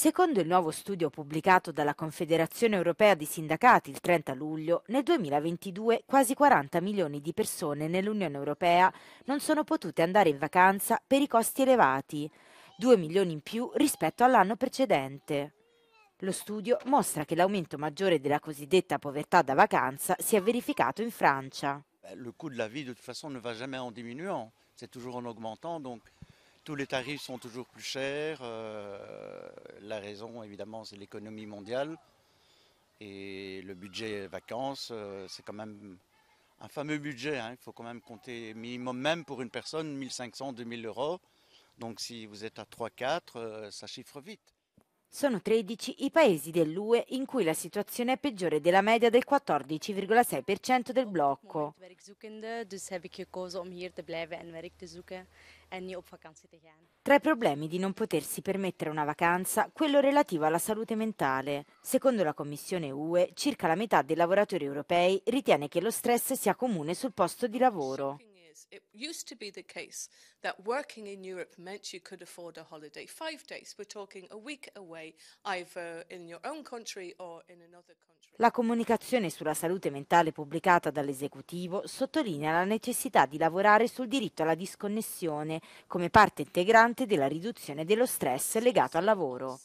Secondo il nuovo studio pubblicato dalla Confederazione Europea di Sindacati il 30 luglio, nel 2022 quasi 40 milioni di persone nell'Unione Europea non sono potute andare in vacanza per i costi elevati, 2 milioni in più rispetto all'anno precedente. Lo studio mostra che l'aumento maggiore della cosiddetta povertà da vacanza si è verificato in Francia. Le coût de la vie de toute façon ne va jamais en diminuant, c'est toujours en augmentant donc tous les tarifs sont toujours plus chers. Euh, la raison, évidemment, c'est l'économie mondiale. Et le budget vacances, euh, c'est quand même un fameux budget. Hein. Il faut quand même compter minimum, même pour une personne, 1500, 2000 euros. Donc si vous êtes à 3-4, euh, ça chiffre vite. Sono 13 i paesi dell'UE in cui la situazione è peggiore della media del 14,6% del blocco. Tra i problemi di non potersi permettere una vacanza, quello relativo alla salute mentale. Secondo la Commissione UE, circa la metà dei lavoratori europei ritiene che lo stress sia comune sul posto di lavoro. It used to be the case that working in Europe meant you could afford a holiday. Five days, we're talking a week away, either in your own country or in another country. La comunicazione sulla salute mentale pubblicata dall'esecutivo sottolinea la necessità di lavorare sul diritto alla disconnessione come parte integrante della riduzione dello stress legato al lavoro.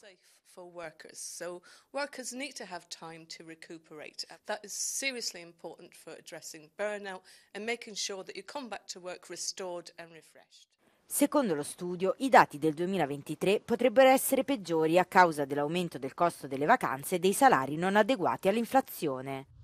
For workers. So workers need to have time to recuperate. That is seriously important for addressing burnout and making sure that you come back to work restored and refreshed. Secondo lo studio, i dati del 2023 potrebbero essere peggiori a causa dell'aumento del costo delle vacanze e dei salari non adeguati all'inflazione.